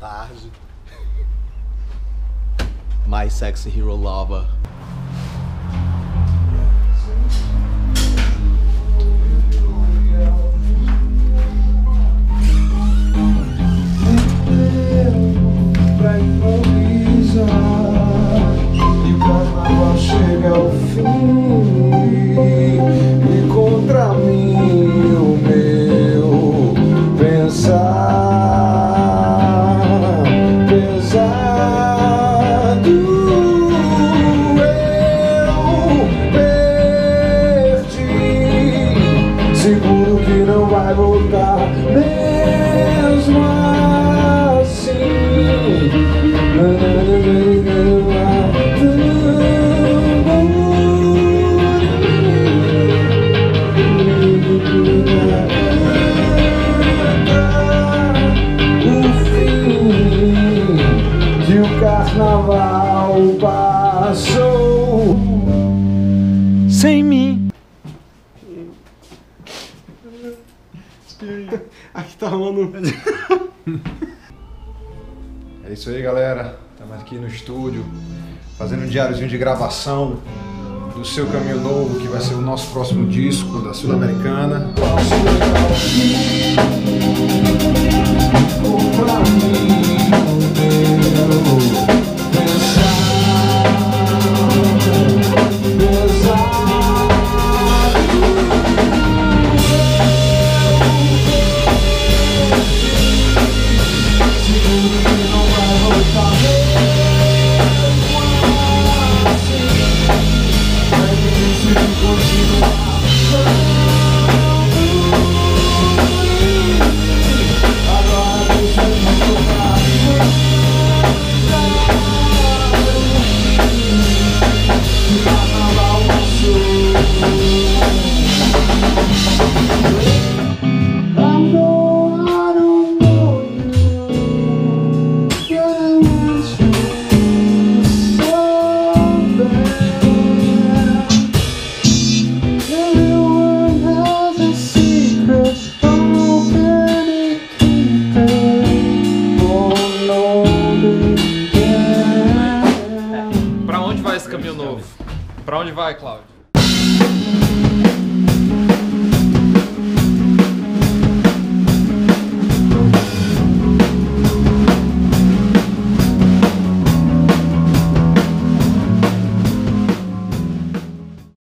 tarde. My Sexy Hero Lover. E chega ao fim. Não vai voltar mesmo assim. Carnaval passou Aqui tá rolando. É isso aí, galera. Estamos aqui no estúdio, fazendo um diáriozinho de gravação do seu caminho novo, que vai ser o nosso próximo disco da Sul-Americana. vai esse caminho novo? Pra onde vai, Cláudio?